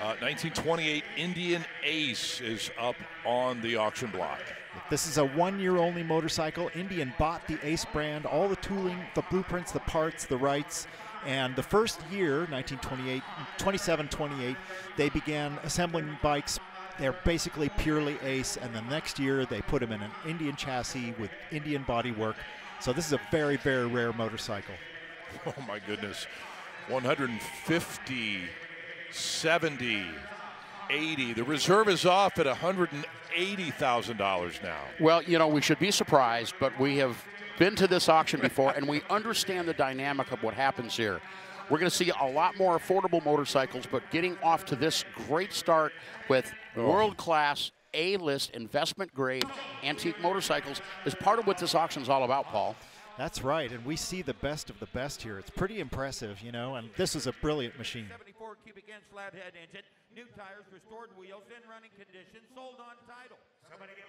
Uh, 1928 Indian Ace is up on the auction block. This is a one-year-only motorcycle. Indian bought the Ace brand, all the tooling, the blueprints, the parts, the rights, and the first year, 1928, 27, 28, they began assembling bikes. They're basically purely Ace, and the next year they put them in an Indian chassis with Indian bodywork. So this is a very, very rare motorcycle. Oh my goodness. 150, 70, 80. The reserve is off at $180,000 now. Well, you know, we should be surprised, but we have been to this auction before and we understand the dynamic of what happens here. We're going to see a lot more affordable motorcycles, but getting off to this great start with Oh. world class, A list, investment grade antique motorcycles is part of what this auction is all about, Paul. That's right, and we see the best of the best here. It's pretty impressive, you know, and this is a brilliant machine. 74 cubic inch flathead engine, new tires, restored wheels, in running condition, sold on title. Somebody give